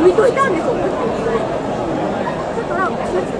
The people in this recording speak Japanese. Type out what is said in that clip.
浮いといたんですよ。んか、